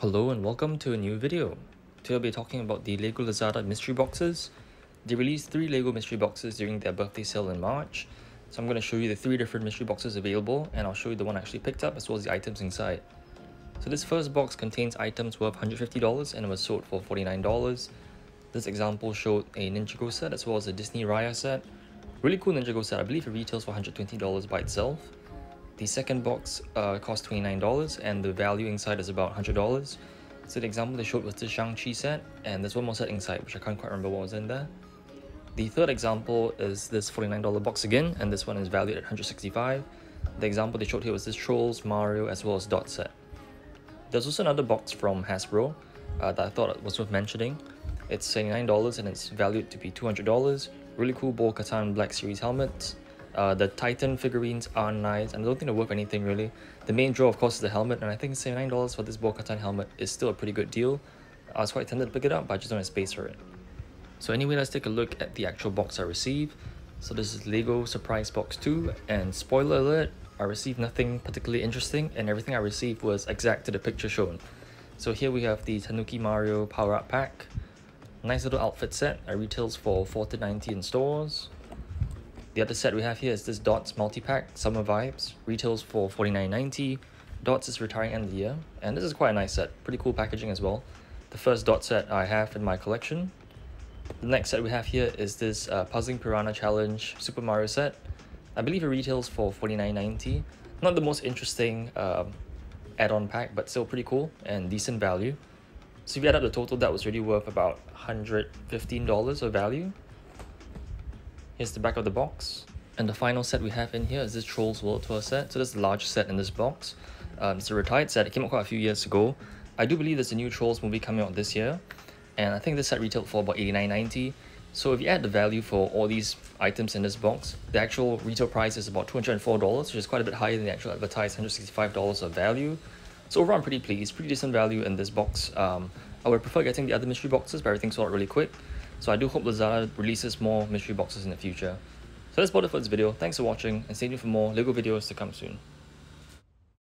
Hello and welcome to a new video. Today I'll be talking about the LEGO Lazada mystery boxes. They released three LEGO mystery boxes during their birthday sale in March. So I'm going to show you the three different mystery boxes available and I'll show you the one I actually picked up as well as the items inside. So this first box contains items worth $150 and it was sold for $49. This example showed a Ninjago set as well as a Disney Raya set. Really cool Ninjago set, I believe it retails for $120 by itself. The second box uh, cost $29 and the value inside is about $100. So the example they showed was the Shang-Chi set and there's one more set inside which I can't quite remember what was in there. The third example is this $49 box again and this one is valued at $165. The example they showed here was this Trolls, Mario as well as Dot set. There's also another box from Hasbro uh, that I thought was worth mentioning. It's $79 and it's valued to be $200. Really cool Bo-Katan Black Series helmet. Uh, the Titan figurines are nice and I don't think they're worth anything really. The main draw of course is the helmet and I think $79 for this Bo-Katan helmet is still a pretty good deal. I was quite tempted to pick it up but I just don't have space for it. So anyway, let's take a look at the actual box I received. So this is LEGO Surprise Box 2 and spoiler alert, I received nothing particularly interesting and everything I received was exact to the picture shown. So here we have the Tanuki Mario Power Up Pack. Nice little outfit set, it retails for 4 in stores. The other set we have here is this Dots multi-pack, Summer Vibes, retails for $49.90. Dots is retiring end of the year, and this is quite a nice set, pretty cool packaging as well. The first Dot set I have in my collection. The next set we have here is this uh, Puzzling Piranha Challenge Super Mario set. I believe it retails for $49.90. Not the most interesting um, add-on pack, but still pretty cool and decent value. So if you add up the total, that was really worth about $115 of value. Here's the back of the box. And the final set we have in here is this Trolls World Tour set. So this is the largest set in this box. Um, it's a retired set. It came out quite a few years ago. I do believe there's a new Trolls movie coming out this year. And I think this set retailed for about $89.90. So if you add the value for all these items in this box, the actual retail price is about $204, which is quite a bit higher than the actual advertised $165 of value. So overall, I'm pretty pleased. Pretty decent value in this box. Um, I would prefer getting the other mystery boxes, but everything sold out really quick. So I do hope Lazada releases more mystery boxes in the future. So that's about it for this video. Thanks for watching and stay tuned for more LEGO videos to come soon.